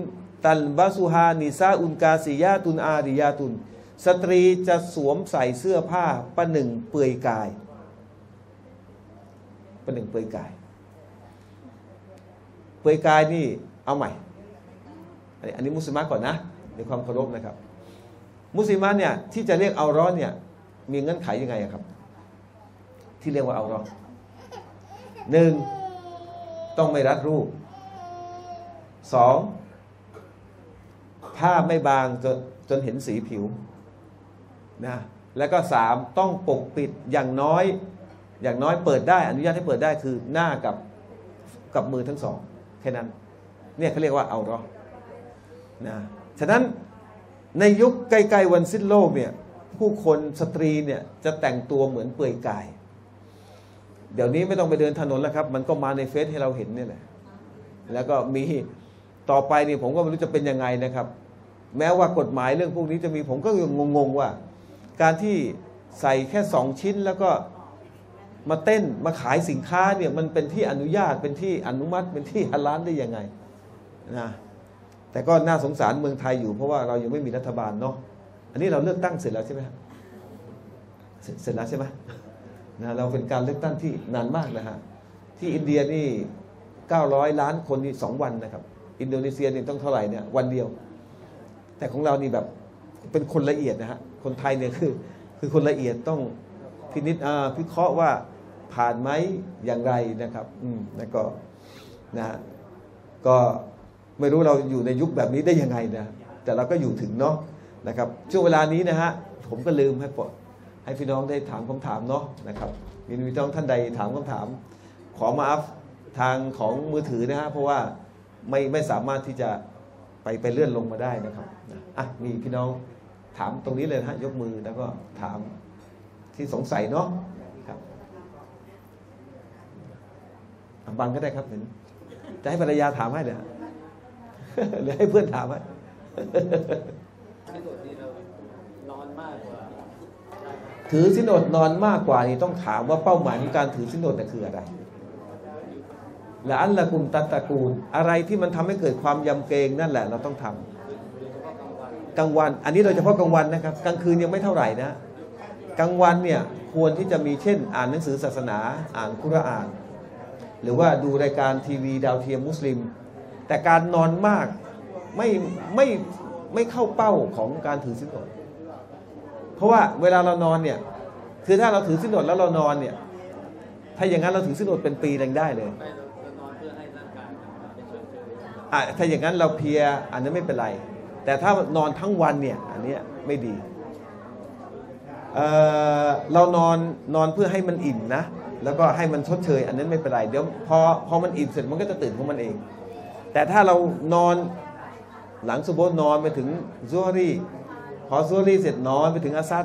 ตันบาสุฮานิซาอุนกาซียาตุนอาริยาตุน สตรีจะสวมใส่เสื้อผ้าประหนึ่งเปลือยกายประหนึ่งเปลือยกาย เปลือยกายนี่เอาใหม่ อันนี้มุสลิมก่อนนะในความเคารพนะครับ มุสลิมเนี่ยที่จะเรียกเอาร้อนเนี่ยมีเงื่อนไขยังไงครับ ที่เรียกว่าเอาร้อนหนึ่งต้องไม่รัดรูปสองผ้าไม่บางจนจนเห็นสีผิวนะแล้วก็สามต้องปกปิดอย่างน้อย อย่างน้อยเปิดได้ อนุญาตให้เปิดได้คือหน้ากับกับมือทั้งสองแค่นั้น เนี่ยเขาเรียกว่าเอารอนะฉะนั้นในยุคใกล้ๆวันสิ้นโลกเนี่ยผู้คนสตรีเนี่ยจะแต่งตัวเหมือนเปลือยกาย เดี๋ยวนี้ไม่ต้องไปเดินถนนแล้วครับ มันก็มาในเฟซให้เราเห็นนี่แหละแล้วก็มีต่อไปนี่ผมก็ไม่รู้จะเป็นยังไงนะครับ แม้ว่ากฎหมายเรื่องพวกนี้จะมีผมก็ยังงงๆว่า การที่ใส่แค่สองชิ้นแล้วก็มาเต้นมาขายสินค้าเนี่ยมันเป็นที่อนุญาตเป็นที่อนุมัติเป็นที่ฮาลาลได้ยังไงนะแต่ก็น่าสงสารเมืองไทยอยู่เพราะว่าเรายังไม่มีรัฐบาลเนาะอันนี้เราเลือกตั้งเสร็จแล้วใช่ไหมครับเสร็จแล้วใช่ไหม นะเราเป็นการเลือกตั้งที่นานมากนะฮะที่อินเดียนี่ 900 ล้านคนนี่สองวันนะครับ อินโดนีเซียนี่ต้องเท่าไหร่เนี่ยวันเดียว แต่ของเรานี่แบบเป็นคนละเอียดนะฮะคนไทยเนี่ยคือ คือคนละเอียดต้องพินิจพิเคราะห์ว่าผ่านไหมอย่างไรนะครับ อืมแล้วก็นะฮะก็ไม่รู้เราอยู่ในยุคแบบนี้ได้ยังไงนะแต่เราก็อยู่ถึงเนาะนะครับช่วงเวลานี้นะฮะผมก็ลืมให้ป ให้พี่น้องได้ถามคำถามเนาะนะครับมีพี่น้องท่านใดถามคำถาม ขอมาอัพทางของมือถือนะฮะเพราะว่าไม่ไม่สามารถที่จะไปไปเลื่อนลงมาได้นะครับอะมีพี่น้องถามตรงนี้เลยนะฮะยกมือแล้วก็ถามที่สงสัยเนาะครับบังก็ได้ครับเห็นจะให้ภรรยาถามให้เลยหรือให้เพื่อนถามให้ร้อนมากกว่า ถือสินอดนอนมากกว่านี่ต้องถามว่าเป้าหมายของการถือสินอดคืออะไรละอันละกุมตัตตะกูล อะไรที่มันทำให้เกิดความยำเกรงนั่นแหละ เราต้องทำกลางวัน อันนี้โดยเฉพาะกลางวันนะครับ กลางคืนยังไม่เท่าไหร่นะ กลางวันเนี่ยควรที่จะมีเช่น อ่านหนังสือศาสนา อ่านคุราน หรือว่าดูรายการทีวีดาวเทียมมุสลิม แต่การนอนมากไม่ไม่ไม่เข้าเป้าของการถือสินอด เพราะว่าเวลาเรานอนเนี่ย คือถ้าเราถือสินอดแล้วเรานอนเนี่ย ถ้าอย่างนั้นเราถือสินอดเป็นปียังได้เลยอะถ้าอย่างนั้นเราเพียอันนั้นไม่เป็นไร แต่ถ้านอนทั้งวันเนี่ย อันนี้ไม่ดีเเรานอนนอนเพื่อให้มันอิ่มนะ แล้วก็ให้มันชดเชย อันนั้นไม่เป็นไรเดี๋ยวพอพอมันอิ่มเสร็จมันก็จะตื่นของมันเอง แต่ถ้าเรานอนหลังสุโบนอนไปถึงซัวรี พอซัวรีเสร็จนอนไปถึงอาซัด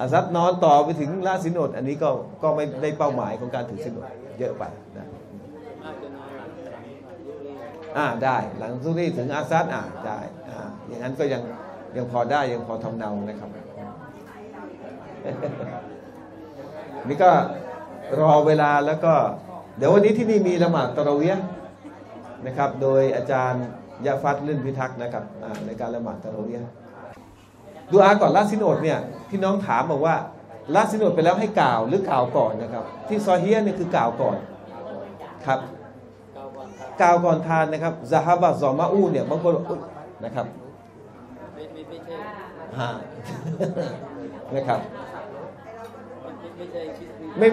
อาซัดนอนต่อไปถึงลาสินอด อันนี้ก็ก็ไม่ได้เป้าหมายของการถือสินอดเยอะไปนะอ่าได้หลังซุรีถึงอาซัดอ่าได้อ่าอย่างนั้นก็ยังยังพอได้ยังพอทำเนานะครับนี่ก็รอเวลาแล้วก็ เดี๋ยววันนี้ที่นี่มีละหมาดตะรเวียนะครับ โดยอาจารย์ ยะฟัดเรื่องพิทักษ์นะครับในการละหมาดตะเรเวียดูอาก่อนละสินอดเนี่ยพี่น้องถามบอกว่าละสินอดไปแล้วให้กล่าวหรือกล่าวก่อนนะครับ ที่ซอเฮียเนี่ยคือกล่าวก่อนครับกล่าวก่อนทานนะครับซาฮาบะซอมาอูเนี่ยบางคนนะครับไม่ไม่ใช่ฮะนะครับไม่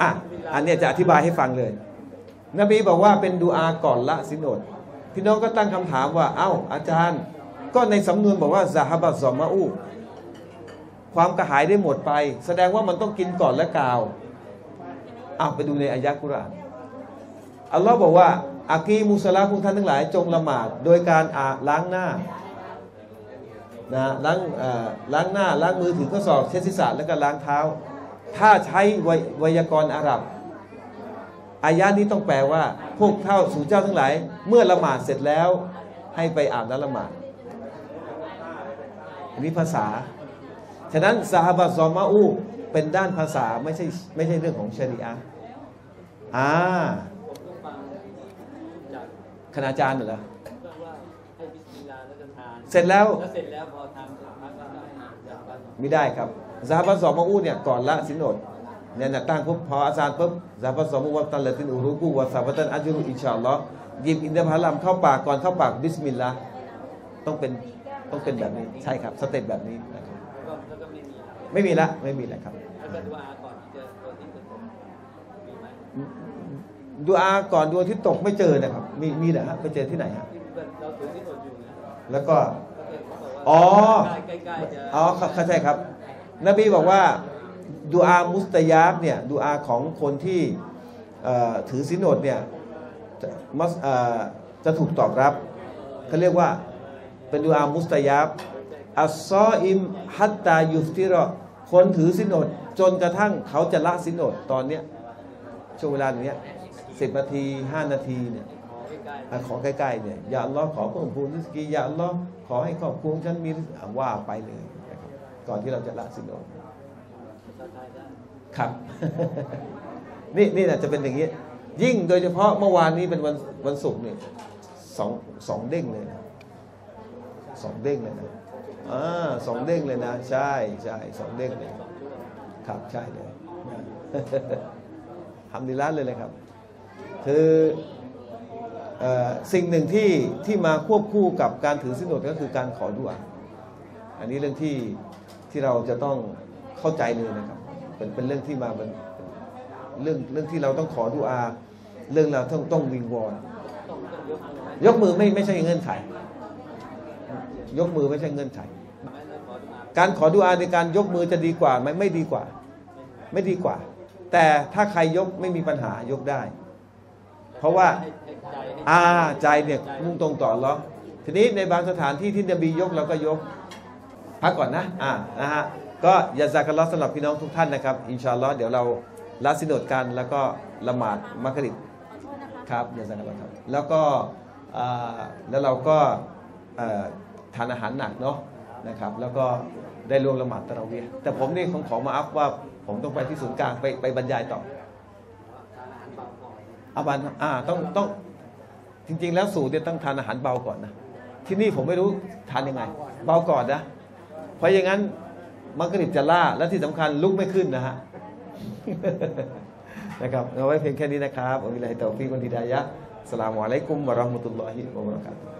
อะอันนี้จะอธิบายให้ฟังเลย นบีบอกว่าเป็นดูอาก่อนละสินอด พี่น้องก็ตั้งคำถามว่า เอ้า อาจารย์ ก็ในสำนวนบอกว่าซาฮาบะซอมาอูความกระหายได้หมดไป แสดงว่ามันต้องกินก่อนและกาวเอาไปดูในอายะกุรานอัลลอฮ์บอกว่าอากีมุสลาพวกท่านทั้งหลายจงละหมาด โดยการอาล้างหน้านะล้างล้างหน้าล้างมือถือข้อศอกเช็ดศีรษะแล้วก็ล้างเท้า ถ้าใช้ไวไวยากรณ์อาหรับ อายะนี้ต้องแปลว่า พวกเท่าสู่เจ้าทั้งหลาย เมื่อละหมาดเสร็จแล้ว ให้ไปอาบน้ำละหมาดอันนี้ภาษา ฉะนั้นซาฮาบะซอมาอูเป็นด้านภาษาไม่ใช่ไม่ใช่เรื่องของชริอะห์อ่าผมก็ฟังจากคณาจารย์เหรอก็ว่าให้บิสมิลลาห์แล้วก็ทานเสร็จแล้วแล้วเสร็จแล้วพอทำเสร็จพักก็ได้จากบ้านไม่ได้ครับซาฮาบะซอมาอูเนี่ยก่อนละสินอด เนี่ยนะตั้งปุ๊บพออาจารย์ปุ๊บซาฮาบะซอมาอูวัตันละตินอูรุกูวะซาบะตันอัจรุอินชาอัลลอฮ์หยิบอินทผลัมเข้าปากก่อนเข้าปากบิสมิลลาห์ต้องเป็นต้องเป็นแบบนี้ใช่ครับสเต็ปแบบนี้นะครับก็แล้วก็ไม่มีแล้วไม่มีละไม่มีแล้วครับแล้วก็ดูอาก่อนที่จะตัวที่จะตกมีไหมดูอาก่อนดวงอาที่ตกไม่เจอนะครับ มีมีเหรอฮะไปเจอที่ไหนฮะที่เราถือที่หนดอยู่นะแล้วก็ก็เลยเขาบอกว่าอ๋อใกล้ๆจะอ๋อเข้าเข้าใจครับ นบีบอกว่า ดูอามุสตยาบเนี่ยดูอาของคนที่ถือสินอดเนี่ยจะจะถูกตอบรับเขาเรียกว่าเป็นดูอามุสตยาบอัสซออิมฮัตตายุฟติรอคนถือสินอดจนกระทั่งเขาจะละสินอดตอนเนี้ยช่วงเวลาอย่างเนี้ยสิบนาทีห้านาทีเนี่ยขอใกล้ใกล้ๆเนี่ยอย่าลลอขอเพิ่มพูนริสกีอย่าลลอขอให้ครอบครัวฉันมีว่าไปเลยนะครับก่อนที่เราจะละสินอด ครับ นี่นี่นะจะเป็นอย่างนี้ ยิ่งโดยเฉพาะเมื่อวานนี้เป็นวันวันศุกร์เนี่ยสองสองเด้งเลยนะสองเด้งเลยนะอ่าสองเด้งเลยนะ ใช่ใช่สองเด้งเลยครับใช่เลยทำดีล้านเลยเลยครับ คือเอ่อสิ่งหนึ่งที่ที่มาควบคู่กับการถือสินอดก็คือการขอดุอาอันนี้เรื่องที่ที่เราจะต้องเข้าใจเลยนะครับ เป็นเป็นเรื่องที่มาเป็นเรื่องเรื่องที่เราต้องขอดุอา เรื่องเราต้องต้องวิงวอน ยกมือไม่ไม่ใช่เงื่อนไข ยกมือไม่ใช่เงื่อนไขไหมแล้วขอดูอาการขอดุอาในการยกมือจะดีกว่าไหมไม่ดีกว่า ไม่ดีกว่า แต่ถ้าใครยกไม่มีปัญหายกได้ เพราะว่าให้ให้ใจให้อาใจเนี่ยมุ่งตรงต่ออัลเลาะห์ทีนี้ในบางสถานที่ที่นบียกเราก็ยกพักก่อนนะ อ่านะฮะ ก็ยาซากัลลอฮ์สำหรับพี่น้องทุกท่านนะครับ อินชาอัลลอฮ์เดี๋ยวเราละสินอดกัน แล้วก็ละหมาดมักริบครับยาซากัลลอฮ์ครับแล้วก็แล้วเราก็ทานอาหารหนักเนาะนะครับ แล้วก็ได้รวมละหมาดตะเราเวียแต่ผมนี่ของขอมาอัพว่าผมต้องไปที่ศูนย์กลางไปไปบรรยายต่ออาหารเบาก่อนอาบันอ่าต้องต้องจริง ๆ แล้วสูตรเนี่ยต้องทานอาหารเบาก่อนนะที่นี่ผมไม่รู้ทานยังไง เบาก่อนนะเพราะอย่างนั้น มักริบจะล่า และที่สำคัญลุกไม่ขึ้นนะฮะนะครับเอาไว้เพียงแค่นี้นะครับอัลลอฮฺตอฟิกวันฮิดายะสลามุอะลัยกุมวะราะห์มุตุลลอฮิวะบะเราะกาตุฮ์